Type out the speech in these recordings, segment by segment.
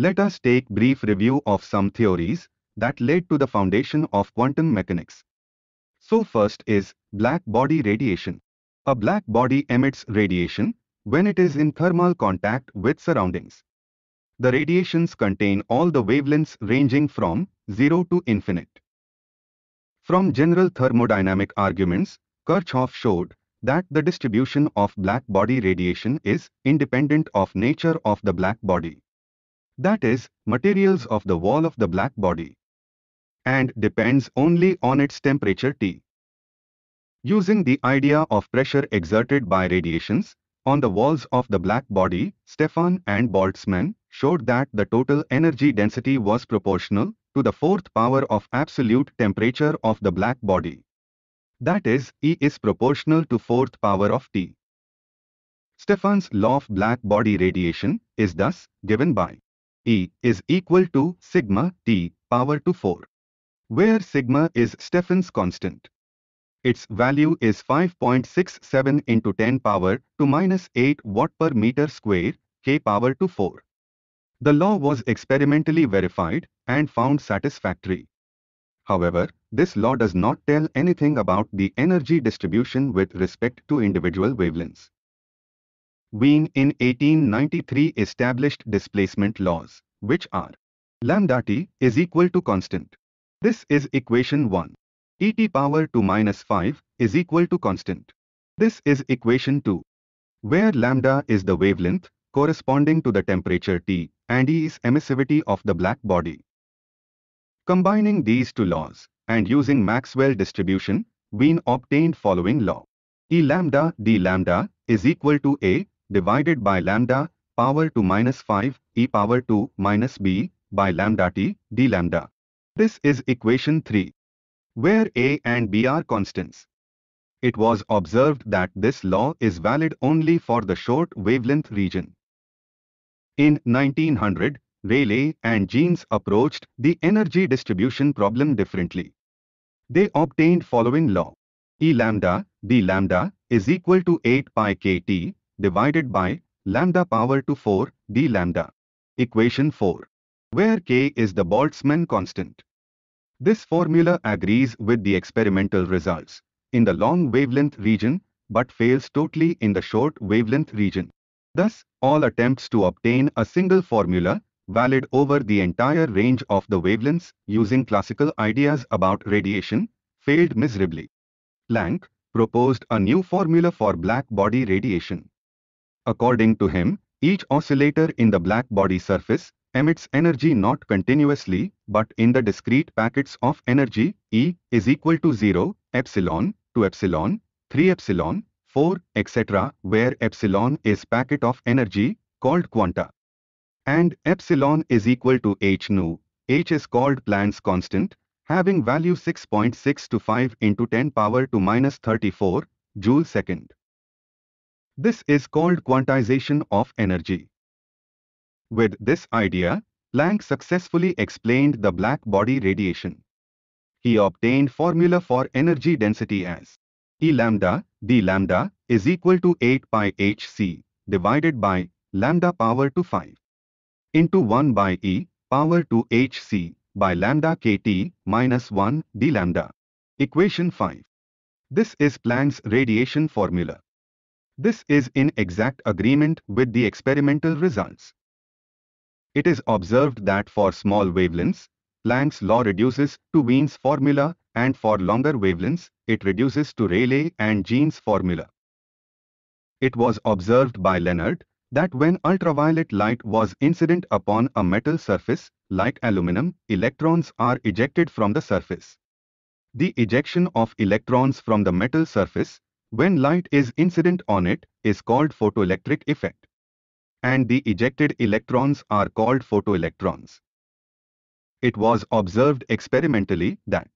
Let us take brief review of some theories that led to the foundation of quantum mechanics. So first is black body radiation. A black body emits radiation when it is in thermal contact with surroundings. The radiations contain all the wavelengths ranging from 0 to infinite. From general thermodynamic arguments, Kirchhoff showed that the distribution of black body radiation is independent of nature of the black body. That is, materials of the wall of the black body. And depends only on its temperature T. Using the idea of pressure exerted by radiations on the walls of the black body, Stefan and Boltzmann showed that the total energy density was proportional to the fourth power of absolute temperature of the black body. That is, E is proportional to fourth power of T. Stefan's law of black body radiation is thus given by E is equal to sigma T power to 4, where sigma is Stefan's constant. Its value is 5.67 into 10 power to minus 8 watt per meter square, k power to 4. The law was experimentally verified and found satisfactory. However, this law does not tell anything about the energy distribution with respect to individual wavelengths. Wien in 1893 established displacement laws, which are lambda t is equal to constant. This is equation 1 e t power to minus 5 is equal to constant. This is equation 2, where lambda is the wavelength corresponding to the temperature T and E is emissivity of the black body. Combining these two laws and using Maxwell distribution, Wien obtained following law. E lambda d lambda is equal to A divided by lambda power to minus 5 e power to minus b by lambda t d lambda. This is equation 3 where A and B are constants. It was observed that this law is valid only for the short wavelength region. In 1900, Rayleigh and Jeans approached the energy distribution problem differently. They obtained following law. E lambda, d lambda, is equal to 8 pi kt divided by lambda power to 4 d lambda. Equation 4. Where k is the Boltzmann constant. This formula agrees with the experimental results in the long wavelength region but fails totally in the short wavelength region. Thus, all attempts to obtain a single formula valid over the entire range of the wavelengths using classical ideas about radiation failed miserably. Planck proposed a new formula for black body radiation. According to him, each oscillator in the black body surface emits energy not continuously but in the discrete packets of energy E is equal to 0, epsilon, 2 epsilon, 3 epsilon, 4, etc. where epsilon is packet of energy called quanta. And epsilon is equal to h nu, h is called Planck's constant, having value 6.625 into 10 power to minus 34 joule second. This is called quantization of energy. With this idea, Planck successfully explained the black body radiation. He obtained formula for energy density as E lambda, d lambda, is equal to 8 pi hc divided by lambda power to 5 into 1 by E power to hc by lambda kt minus 1 d lambda. Equation 5. This is Planck's radiation formula. This is in exact agreement with the experimental results. It is observed that for small wavelengths, Planck's law reduces to Wien's formula and for longer wavelengths, it reduces to Rayleigh and Jeans' formula. It was observed by Lenard that when ultraviolet light was incident upon a metal surface, like aluminum, electrons are ejected from the surface. The ejection of electrons from the metal surface, when light is incident on it, is called photoelectric effect and the ejected electrons are called photoelectrons. It was observed experimentally that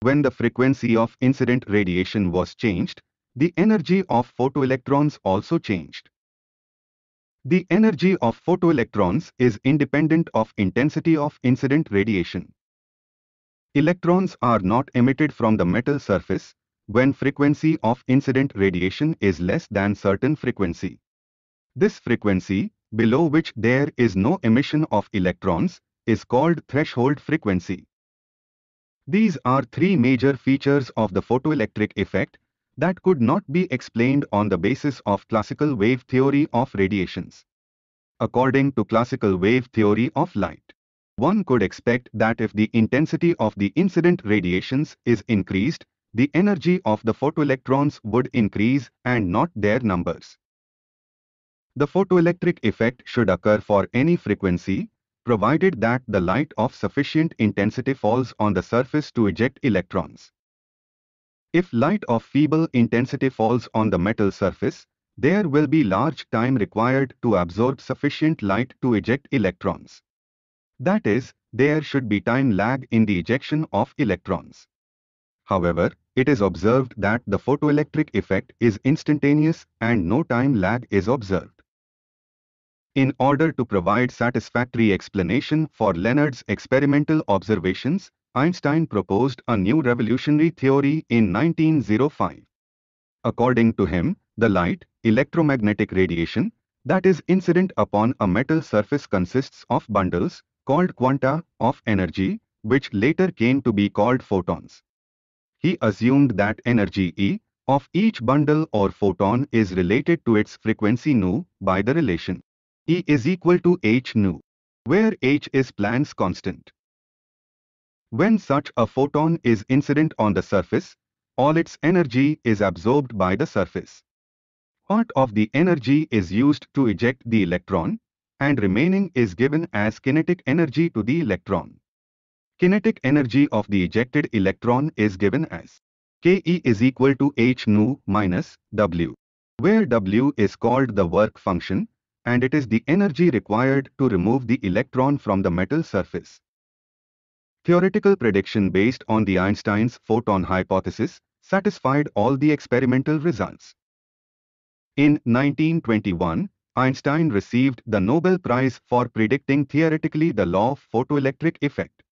when the frequency of incident radiation was changed, the energy of photoelectrons also changed. The energy of photoelectrons is independent of intensity of incident radiation. Electrons are not emitted from the metal surface when frequency of incident radiation is less than certain frequency. This frequency below which there is no emission of electrons, is called threshold frequency. These are three major features of the photoelectric effect that could not be explained on the basis of classical wave theory of radiations. According to classical wave theory of light, one could expect that if the intensity of the incident radiations is increased, the energy of the photoelectrons would increase and not their numbers. The photoelectric effect should occur for any frequency, provided that the light of sufficient intensity falls on the surface to eject electrons. If light of feeble intensity falls on the metal surface, there will be large time required to absorb sufficient light to eject electrons. That is, there should be time lag in the ejection of electrons. However, it is observed that the photoelectric effect is instantaneous and no time lag is observed. In order to provide satisfactory explanation for Lenard's experimental observations, Einstein proposed a new revolutionary theory in 1905. According to him, the light, electromagnetic radiation, that is incident upon a metal surface consists of bundles, called quanta, of energy, which later came to be called photons. He assumed that energy E, of each bundle or photon is related to its frequency nu by the relation E is equal to h nu, where h is Planck's constant. When such a photon is incident on the surface, all its energy is absorbed by the surface. Part of the energy is used to eject the electron, and remaining is given as kinetic energy to the electron. Kinetic energy of the ejected electron is given as Ke is equal to h nu minus W, where W is called the work function and it is the energy required to remove the electron from the metal surface. Theoretical prediction based on the Einstein's photon hypothesis satisfied all the experimental results. In 1921, Einstein received the Nobel Prize for predicting theoretically the law of photoelectric effect.